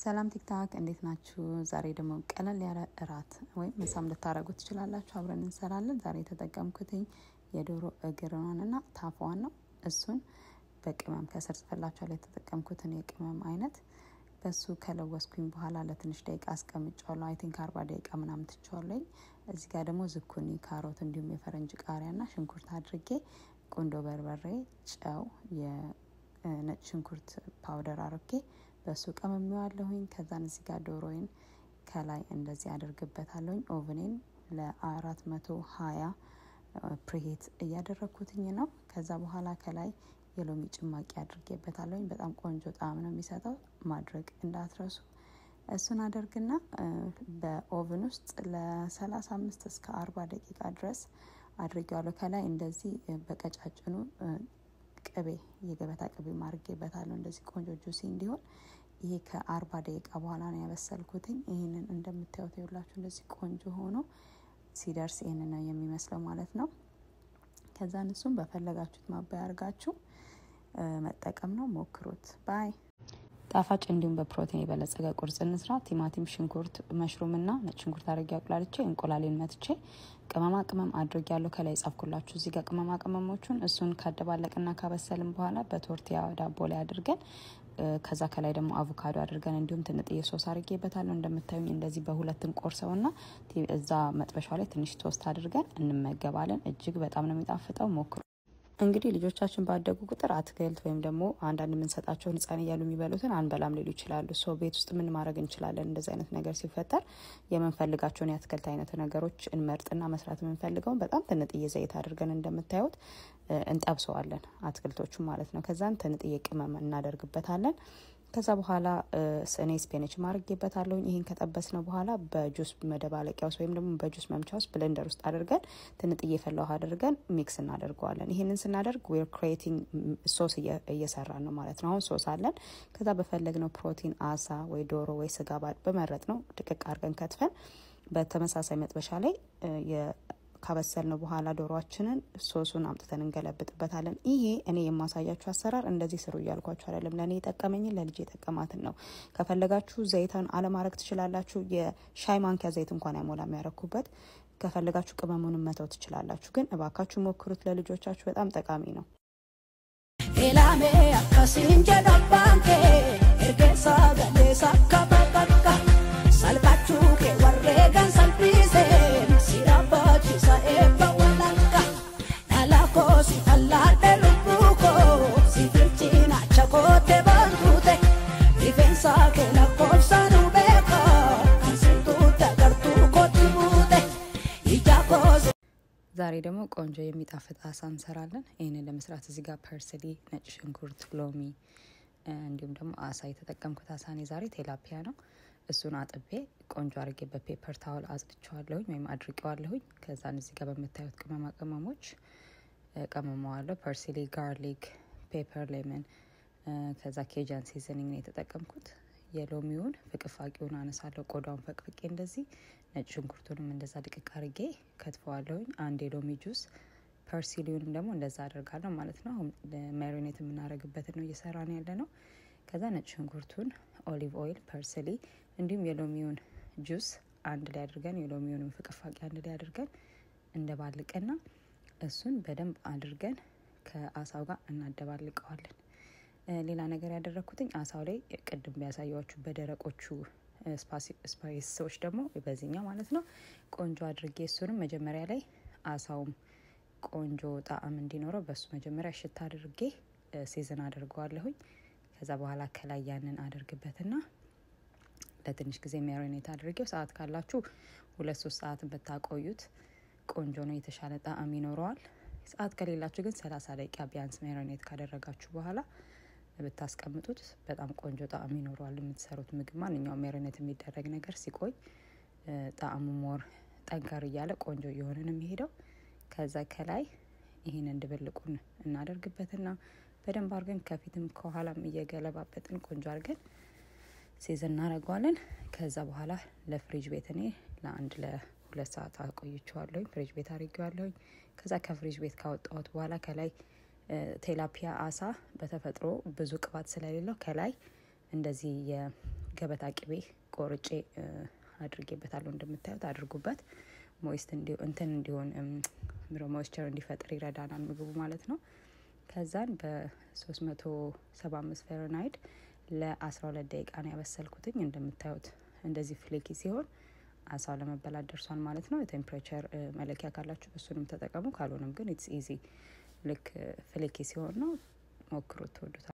ሰላም TikTok እንዴት ናችሁ? ዛሬ ደግሞ ቀለል ያለ እራት ወይም ምሳም ልታደርጉ ትችላላችሁ። አብረን እንሰራለን። ዛሬ የተጠቀምኩትኝ የዶሮ እግሯንና ታፏን ነው። እሱን በቅመም ከስር ጽፈላችኋለሁ። የተጠቀምኩትን የቅመም አይነት በሱ ከለወስኩኝ በኋላ ለትንሽ ደቂቃ አስቀምጫዋለሁ። አይ አርባ ደቂቃ ምናምን ትቸዋለኝ። እዚህ ጋር ደግሞ ዝኩኒ፣ ካሮት እንዲሁም የፈረንጅ ቃሪያና ሽንኩርት አድርጌ ቁንዶ በርበሬ፣ ጨው፣ የነጭ ሽንኩርት powder አርጌ በሱ ቀመሚዋለሁኝ። ከዛን እዚህ ጋር ዶሮዬን ከላይ እንደዚህ አደርግበታለሁኝ። oven ኔን ለአራት መቶ preheat እያደረግኩትኝ ነው። ከዛ በኋላ ከላይ የሎሚ ጭማቂ አድርጌበታለሁኝ። በጣም ቆንጆ ጣዕም ነው የሚሰጠው። ማድረግ እንዳትረሱ። እሱን አደርግና በ oven ውስጥ ለሰላሳ አምስት እስከ አርባ ደቂቃ ድረስ አድርጌዋለሁ። ከላይ እንደዚህ በቀጫጭኑ ቅቤ የገበታ ቅቤ አርጌበታለሁ። እንደዚህ ቆንጆ juicy እንዲሆን ይሄ ከአርባ ደቂቃ በኋላ ነው ያበሰልኩትኝ። ይህንን እንደምታዩት የሁላችሁ እንደዚህ ቆንጆ ሆኖ ሲደርስ ይህንን ነው የሚመስለው ማለት ነው። ከዛን እሱም በፈለጋችሁት ማባያ አርጋችሁ መጠቀም ነው። ሞክሩት። bye ጣፋጭ እንዲሁም በፕሮቲን የበለጸገ ቁርስ እንስራ። ቲማቲም፣ ሽንኩርት፣ mushroom ና ነጭ ሽንኩርት አድርጌ አቁላልቼ እንቁላሌን መትቼ ቅመማ ቅመም አድርጌ ያለው ከላይ ጻፍኩላችሁ እዚህ ጋር ቅመማ ቅመሞቹን እሱን ካደባለቅና ካበሰልን በኋላ በ tortilla ዳቦ ላይ አድርገን ከዛ ከላይ ደግሞ አቮካዶ አድርገን እንዲሁም ትንጥዬ ሶስ አድርጌበታለሁ። እንደምታዩኝ እንደዚህ በሁለት እንቆርሰውና እዛ መጥበሻው ላይ ትንሽ toast አድርገን እንመገባለን። እጅግ በጣም ነው የሚጣፍጠው። ሞክሩ። እንግዲህ ልጆቻችን ባደጉ ቁጥር አትክልት ወይም ደግሞ አንዳንድ የምንሰጣቸውን ሕጻን እያሉ የሚበሉትን አንበላም ሊሉ ይችላሉ። so ቤት ውስጥ ምን ማድረግ እንችላለን? እንደዚህ አይነት ነገር ሲፈጠር የምንፈልጋቸውን የአትክልት አይነት ነገሮች እንመርጥና መስራት የምንፈልገውን በጣም ትንጥዬ ዘይት አድርገን እንደምታዩት እንጠብሰዋለን፣ አትክልቶቹ ማለት ነው። ከዛን ትንጥዬ ቅመም እናደርግበታለን። ከዛ በኋላ እኔ spinach ማድረግበታለሁ። ይህን ከጠበስነው በኋላ በጁስ መደባለቂያ ውስጥ ወይም ደግሞ በጁስ መምቻ ውስጥ blender ውስጥ አድርገን ትንጥዬ የፈላ ውሃ አድርገን mix እናደርገዋለን። ይህንን ስናደርግ we're creating sauce እየሰራን ነው ማለት ነው። አሁን ሶስ አለን። ከዛ በፈለግነው ፕሮቲን አሳ ወይ ዶሮ ወይ ስጋ በመረጥነው ድቅቅ አድርገን ከትፈን በተመሳሳይ መጥበሻ ላይ ካበሰልነው በኋላ ዶሮችንን ሶሱን አምጥተን እንገለብጥበታለን። ይሄ እኔ የማሳያችሁ አሰራር እንደዚህ ስሩ እያልኳችሁ አይደለም። ለእኔ የጠቀመኝን ለልጄ የጠቀማትን ነው። ከፈለጋችሁ ዘይትን አለማድረግ ትችላላችሁ። የሻይ ማንኪያ ዘይት እንኳን አይሞላም ያረኩበት። ከፈለጋችሁ ቅመሙንም መተው ትችላላችሁ። ግን እባካችሁ ሞክሩት፣ ለልጆቻችሁ በጣም ጠቃሚ ነው። ዛሬ ደግሞ ቆንጆ የሚጣፍጥ አሳ እንሰራለን። ይህንን ለመስራት እዚህ ጋር parsley፣ ነጭ ሽንኩርት፣ ሎሚ እንዲሁም ደግሞ አሳ የተጠቀምኩት አሳ ዛሬ tilapia ነው። እሱን አጥቤ ቆንጆ አድርጌ በ paper towel አጽድቼዋለሁኝ ወይም አድርቄዋለሁኝ። ከዛን እዚህ ጋር በምታዩት ቅመማ ቅመሞች እቀምመዋለሁ። parsley፣ garlic፣ pepper፣ lemon ከዛ Cajun seasoning ነው የተጠቀምኩት። የሎሚውን ፍቅፋቂውን አነሳለሁ። ቆዳውን ፈቅፍቄ እንደዚህ ነጭ ሽንኩርቱንም እንደዛ ድቅቅ አርጌ ከትፈዋለሁኝ። አንድ የሎሚ juice parsley ውንም ደግሞ እንደዛ አደርጋለሁ ማለት ነው። marinate የምናደርግበትን ነው እየሰራን ያለነው። ከዛ ነጭ ሽንኩርቱን፣ olive oil፣ parsley እንዲሁም የሎሚውን ጁስ አንድ ላይ አድርገን የሎሚውንም ፍቅፋቂ አንድ ላይ አድርገን እናደባልቅና እሱን በደንብ አድርገን ከአሳው ጋር እናደባልቀዋለን። ሌላ ነገር ያደረግኩትኝ አሳው ላይ ቅድም ባሳየኋችሁ በደረቆቹ spice ኦች ደግሞ በዚህኛው ማለት ነው ቆንጆ አድርጌ እሱንም መጀመሪያ ላይ አሳውም ቆንጆ ጣዕም እንዲኖረው በሱ መጀመሪያ ሽታ አድርጌ season አድርገዋለሁኝ። ከዛ በኋላ ከላይ ያንን አድርግበትና ለትንሽ ጊዜ marinate አድርጌው ሰዓት ካላችሁ ሁለት ሶስት ሰዓት ብታቆዩት ቆንጆ ነው፣ የተሻለ ጣዕም ይኖረዋል። ሰዓት ከሌላችሁ ግን ሰላሳ ደቂቃ ቢያንስ marinate ካደረጋችሁ በኋላ ብታስቀምጡት በጣም ቆንጆ ጣዕም ይኖረዋል። የምትሰሩት ምግብ ማንኛውም marinate የሚደረግ ነገር ሲቆይ ጣዕሙ more ጠንከር እያለ ቆንጆ እየሆነ ነው የሚሄደው። ከዛ ከላይ ይህንን ድብልቁን እናደርግበትና በደንብ አድርገን ከፊትም ከኋላም እየገለባበጥን ቆንጆ አድርገን season እናደርገዋለን። ከዛ በኋላ ለፍሪጅ ቤት እኔ ለአንድ ለሁለት ሰዓት አቆይቼዋለሁኝ። ፍሪጅ ቤት አድርጌዋለሁኝ። ከዛ ከፍሪጅ ቤት ካወጣሁት በኋላ ከላይ tilapia አሳ በተፈጥሮ ብዙ ቅባት ስለሌለው ከላይ እንደዚህ ገበታ ቅቤ ቆርጬ አድርጌበታለሁ። እንደምታዩት አድርጉበት። moist እንትን እንዲሆን moisture እንዲፈጥር ይረዳናል ምግቡ ማለት ነው። ከዛን በ375 ፌረናይድ ለ12 ደቂቃ ነው ያበሰልኩትኝ። እንደምታዩት እንደዚህ flaky ሲሆን አሳው ለመበላት ደርሷል ማለት ነው። የ temperature መለኪያ ካላችሁ እሱንም ተጠቀሙ። ካልሆነም ግን it's easy ልክ flaky ሲሆን ነው ሞክሩት፣ ትወዱታል።